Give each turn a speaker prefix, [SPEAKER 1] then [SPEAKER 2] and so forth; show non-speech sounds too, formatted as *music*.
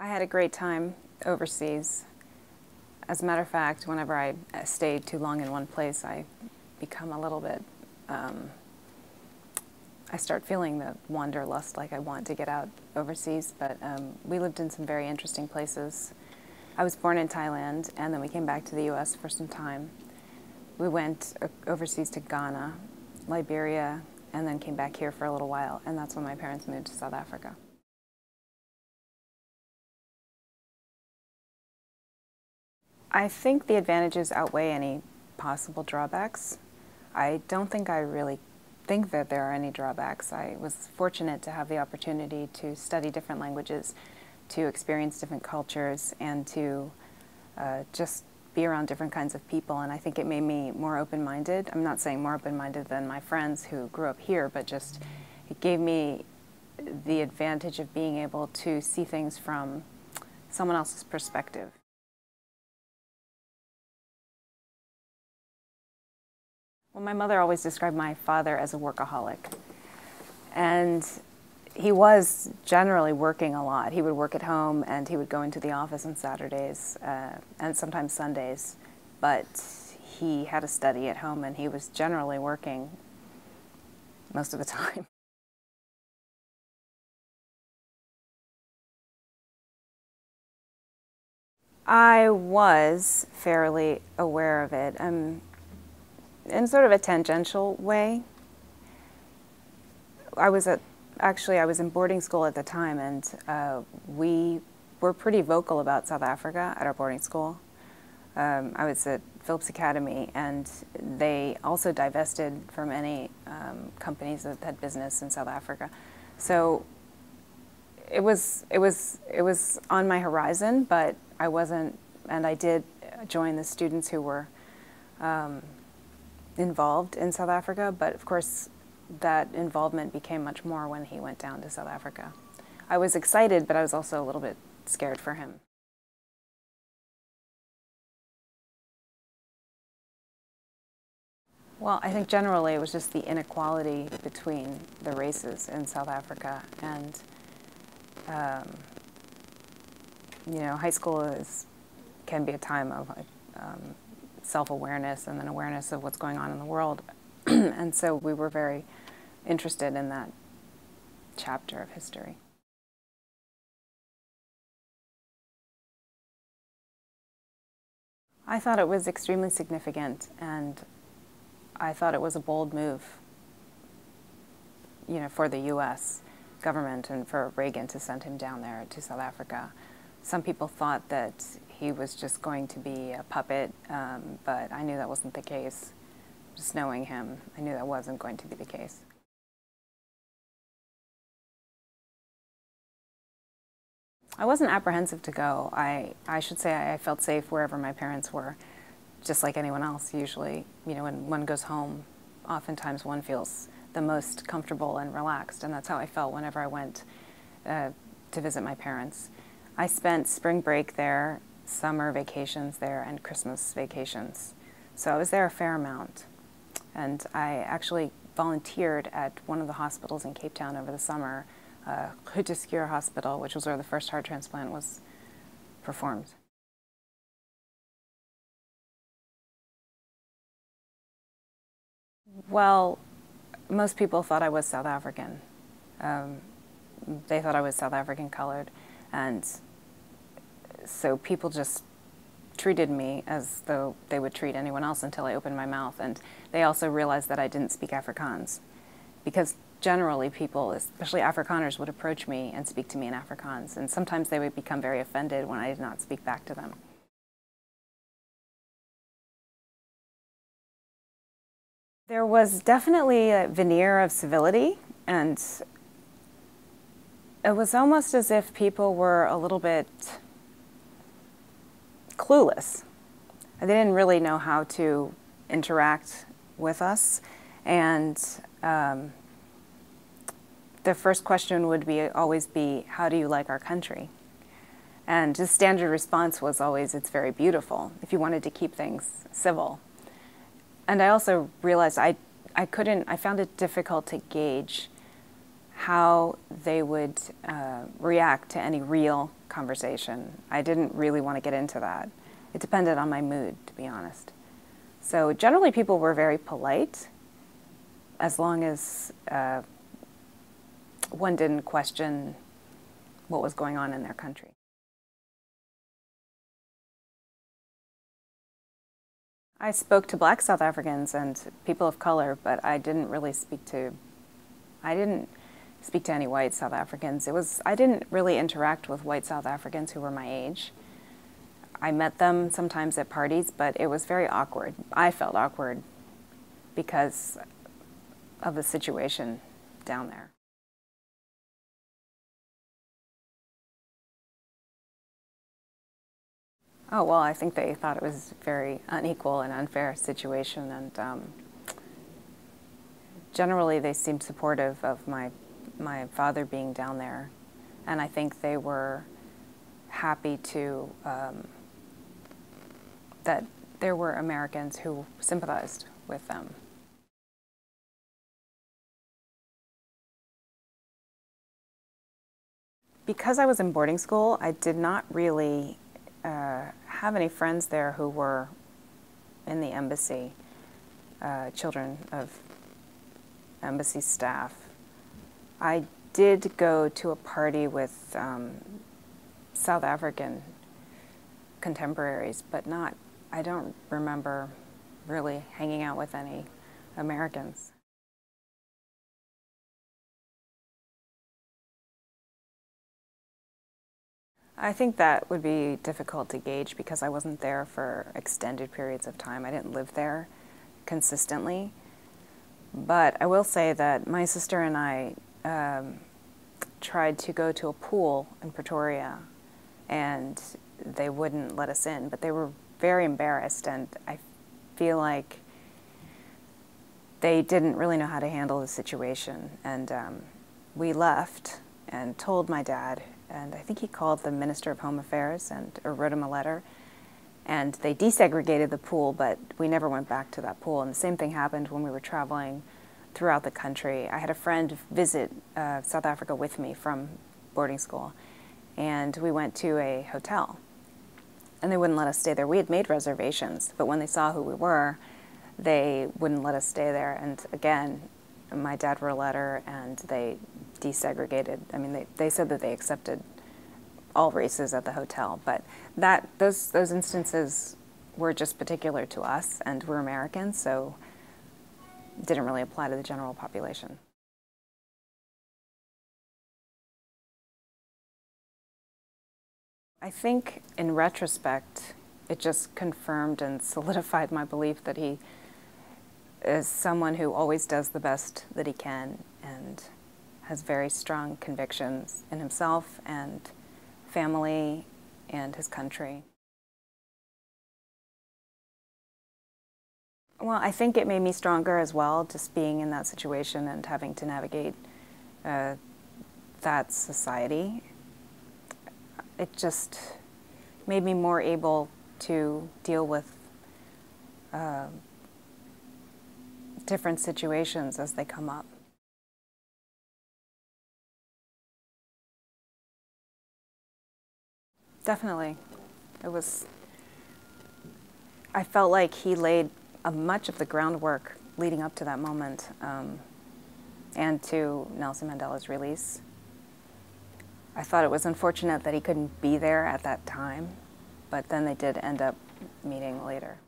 [SPEAKER 1] I had a great time overseas. As a matter of fact, whenever I stay too long in one place, I become a little bit, um, I start feeling the wanderlust, like I want to get out overseas. But um, we lived in some very interesting places. I was born in Thailand, and then we came back to the U.S. for some time. We went overseas to Ghana, Liberia, and then came back here for a little while, and that's when my parents moved to South Africa. I think the advantages outweigh any possible drawbacks. I don't think I really think that there are any drawbacks. I was fortunate to have the opportunity to study different languages, to experience different cultures, and to uh, just be around different kinds of people. And I think it made me more open-minded. I'm not saying more open-minded than my friends who grew up here, but just it gave me the advantage of being able to see things from someone else's perspective. Well, my mother always described my father as a workaholic. And he was generally working a lot. He would work at home and he would go into the office on Saturdays uh, and sometimes Sundays. But he had a study at home and he was generally working most of the *laughs* time. I was fairly aware of it. Um, in sort of a tangential way. I was at, actually, I was in boarding school at the time, and uh, we were pretty vocal about South Africa at our boarding school. Um, I was at Phillips Academy, and they also divested from any um, companies that had business in South Africa. So it was it was it was on my horizon, but I wasn't, and I did join the students who were um, involved in South Africa, but of course that involvement became much more when he went down to South Africa. I was excited, but I was also a little bit scared for him. Well, I think generally it was just the inequality between the races in South Africa. And, um, you know, high school is, can be a time of um, self-awareness and then awareness of what's going on in the world. *clears throat* and so we were very interested in that chapter of history. I thought it was extremely significant and I thought it was a bold move you know, for the U.S. government and for Reagan to send him down there to South Africa. Some people thought that he was just going to be a puppet, um, but I knew that wasn't the case. Just knowing him, I knew that wasn't going to be the case. I wasn't apprehensive to go. I, I should say I felt safe wherever my parents were, just like anyone else usually. You know, when one goes home, oftentimes one feels the most comfortable and relaxed, and that's how I felt whenever I went uh, to visit my parents. I spent spring break there summer vacations there and Christmas vacations. So I was there a fair amount. And I actually volunteered at one of the hospitals in Cape Town over the summer, uh, Hospital, which was where the first heart transplant was performed. Well, most people thought I was South African. Um, they thought I was South African colored, and so people just treated me as though they would treat anyone else until I opened my mouth. And they also realized that I didn't speak Afrikaans. Because generally people, especially Afrikaners, would approach me and speak to me in Afrikaans. And sometimes they would become very offended when I did not speak back to them. There was definitely a veneer of civility and it was almost as if people were a little bit clueless. They didn't really know how to interact with us. And um, the first question would be always be, how do you like our country? And the standard response was always, it's very beautiful, if you wanted to keep things civil. And I also realized I, I couldn't, I found it difficult to gauge how they would uh, react to any real conversation. I didn't really want to get into that. It depended on my mood, to be honest. So generally, people were very polite as long as uh, one didn't question what was going on in their country. I spoke to black South Africans and people of color, but I didn't really speak to, I didn't speak to any white South Africans. It was, I didn't really interact with white South Africans who were my age. I met them sometimes at parties, but it was very awkward. I felt awkward because of the situation down there. Oh, well, I think they thought it was a very unequal and unfair situation, and um, generally they seemed supportive of my, my father being down there. And I think they were happy to, um, that there were Americans who sympathized with them. Because I was in boarding school, I did not really uh, have any friends there who were in the embassy, uh, children of embassy staff. I did go to a party with um, South African contemporaries, but not, I don't remember really hanging out with any Americans. I think that would be difficult to gauge because I wasn't there for extended periods of time. I didn't live there consistently. But I will say that my sister and I um, tried to go to a pool in Pretoria and they wouldn't let us in, but they were very embarrassed and I feel like they didn't really know how to handle the situation. And um, we left and told my dad, and I think he called the Minister of Home Affairs and or wrote him a letter. And they desegregated the pool, but we never went back to that pool. And the same thing happened when we were traveling throughout the country. I had a friend visit uh, South Africa with me from boarding school, and we went to a hotel. And they wouldn't let us stay there. We had made reservations, but when they saw who we were, they wouldn't let us stay there. And again, my dad wrote a letter, and they desegregated. I mean, they, they said that they accepted all races at the hotel, but that those those instances were just particular to us, and we're Americans, so didn't really apply to the general population. I think in retrospect, it just confirmed and solidified my belief that he is someone who always does the best that he can and has very strong convictions in himself and family and his country. Well, I think it made me stronger as well, just being in that situation and having to navigate uh, that society. It just made me more able to deal with uh, different situations as they come up. Definitely. It was, I felt like he laid much of the groundwork leading up to that moment um, and to Nelson Mandela's release. I thought it was unfortunate that he couldn't be there at that time, but then they did end up meeting later.